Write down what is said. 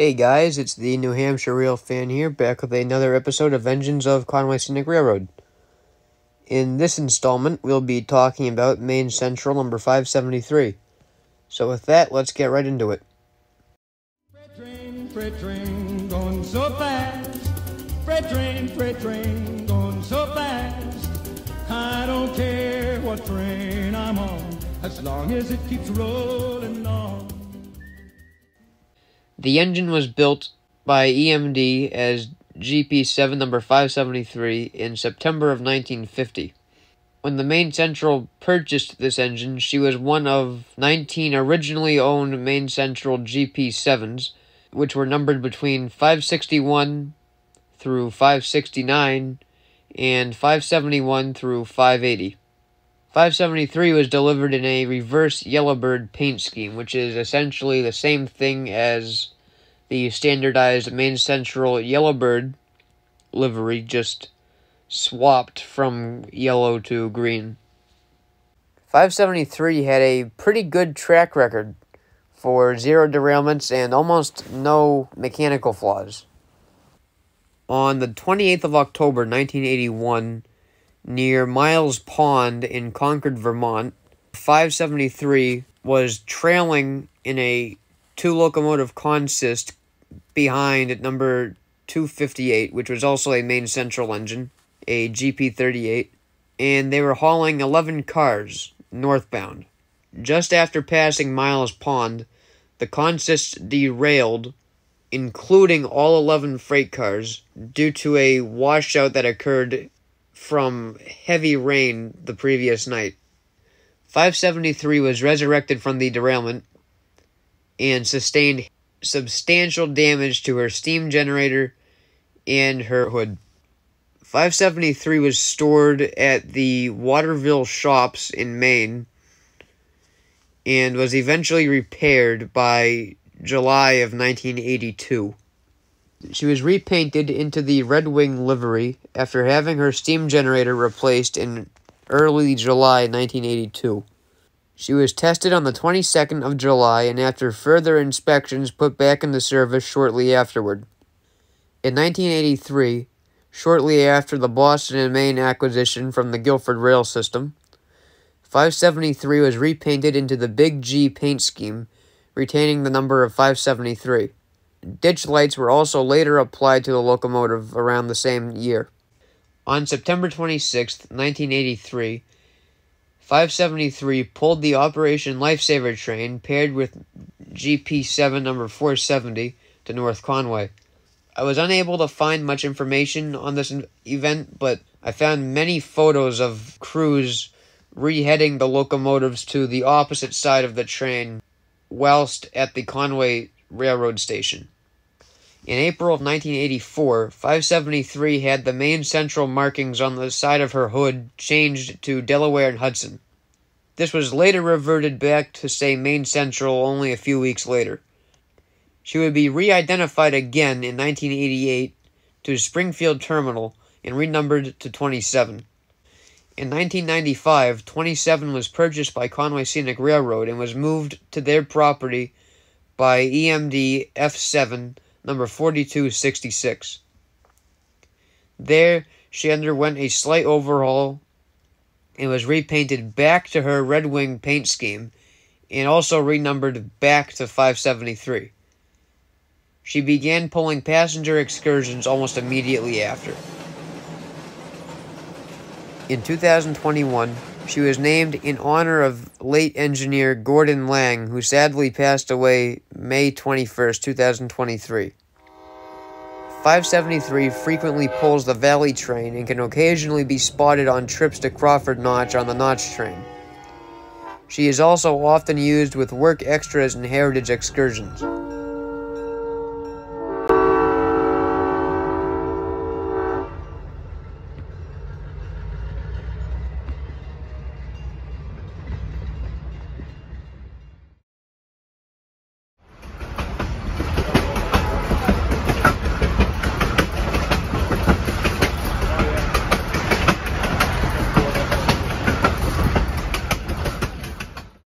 Hey guys, it's the New Hampshire Rail Fan here, back with another episode of Engines of Conway Scenic Railroad. In this installment, we'll be talking about Maine Central number 573. So with that, let's get right into it. Freight train, freight train, going so fast. Freight train, freight train, going so fast. I don't care what train I'm on, as long as it keeps rolling on. The engine was built by EMD as GP7 number 573 in September of 1950. When the Maine Central purchased this engine, she was one of 19 originally owned Maine Central GP7s, which were numbered between 561 through 569 and 571 through 580. 573 was delivered in a reverse Yellowbird paint scheme, which is essentially the same thing as the standardized Maine Central Yellowbird livery, just swapped from yellow to green. 573 had a pretty good track record for zero derailments and almost no mechanical flaws. On the 28th of October 1981, near Miles Pond in Concord, Vermont, 573 was trailing in a two locomotive consist behind at number 258, which was also a Maine Central engine, a GP 38, and they were hauling 11 cars northbound. Just after passing Miles Pond, the consist derailed, including all 11 freight cars, due to a washout that occurred from heavy rain the previous night. 573 was resurrected from the derailment and sustained substantial damage to her steam generator and her hood. 573 was stored at the Waterville shops in Maine and was eventually repaired by July of 1982. She was repainted into the Red Wing livery after having her steam generator replaced in early July 1982. She was tested on the 22nd of July and after further inspections put back into service shortly afterward. In 1983, shortly after the Boston and Maine acquisition from the Guilford Rail System, 573 was repainted into the Big G paint scheme, retaining the number of 573. Ditch lights were also later applied to the locomotive around the same year. On September 26, 1983, 573 pulled the Operation Lifesaver train paired with GP7 number 470 to North Conway. I was unable to find much information on this event, but I found many photos of crews reheading the locomotives to the opposite side of the train whilst at the Conway Railroad Station. In April of 1984, 573 had the Maine Central markings on the side of her hood changed to Delaware and Hudson. This was later reverted back to say Maine Central only a few weeks later. She would be re identified again in 1988 to Springfield Terminal and renumbered to 27. In 1995, 27 was purchased by Conway Scenic Railroad and was moved to their property by EMD F7 number 4266. There, she underwent a slight overhaul and was repainted back to her Red Wing paint scheme and also renumbered back to 573. She began pulling passenger excursions almost immediately after. In 2021, she was named in honor of late engineer Gordon Lang, who sadly passed away May 21, 2023. 573 frequently pulls the Valley train and can occasionally be spotted on trips to Crawford Notch on the Notch train. She is also often used with work extras and heritage excursions.